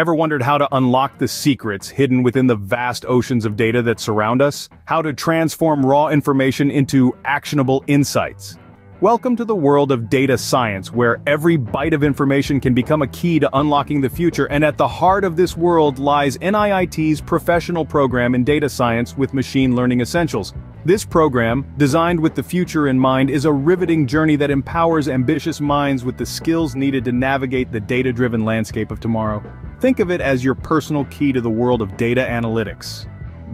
Ever wondered how to unlock the secrets hidden within the vast oceans of data that surround us? How to transform raw information into actionable insights? Welcome to the world of data science where every byte of information can become a key to unlocking the future and at the heart of this world lies NIIT's professional program in data science with machine learning essentials. This program, designed with the future in mind, is a riveting journey that empowers ambitious minds with the skills needed to navigate the data-driven landscape of tomorrow. Think of it as your personal key to the world of data analytics.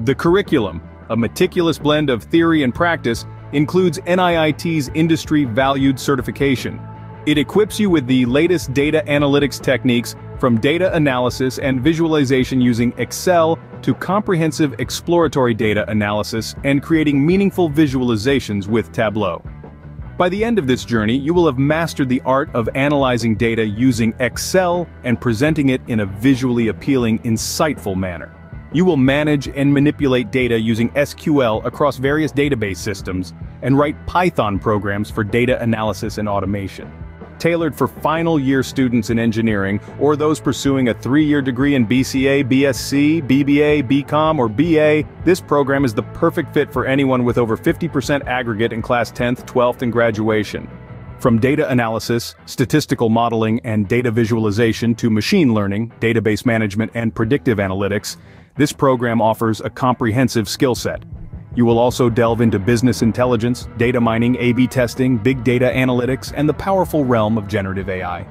The curriculum, a meticulous blend of theory and practice, includes NIIT's industry-valued certification. It equips you with the latest data analytics techniques from data analysis and visualization using Excel to comprehensive exploratory data analysis and creating meaningful visualizations with Tableau. By the end of this journey, you will have mastered the art of analyzing data using Excel and presenting it in a visually appealing, insightful manner. You will manage and manipulate data using SQL across various database systems and write Python programs for data analysis and automation. Tailored for final year students in engineering or those pursuing a three-year degree in BCA, BSc, BBA, BCom, or BA, this program is the perfect fit for anyone with over 50% aggregate in class 10th, 12th, and graduation. From data analysis, statistical modeling, and data visualization to machine learning, database management, and predictive analytics, this program offers a comprehensive skill set. You will also delve into business intelligence, data mining, A-B testing, big data analytics, and the powerful realm of generative AI.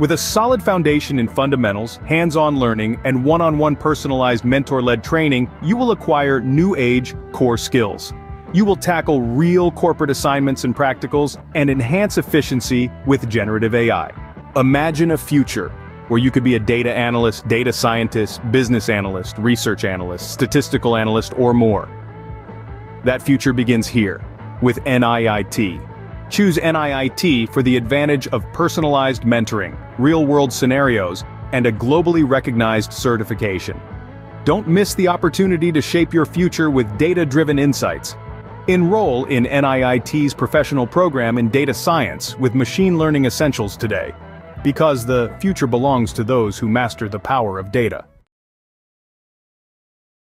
With a solid foundation in fundamentals, hands-on learning, and one-on-one personalized mentor-led training, you will acquire new-age core skills. You will tackle real corporate assignments and practicals and enhance efficiency with generative AI. Imagine a future where you could be a data analyst, data scientist, business analyst, research analyst, statistical analyst, or more. That future begins here, with NIIT. Choose NIIT for the advantage of personalized mentoring, real-world scenarios, and a globally recognized certification. Don't miss the opportunity to shape your future with data-driven insights. Enroll in NIIT's professional program in data science with machine learning essentials today because the future belongs to those who master the power of data.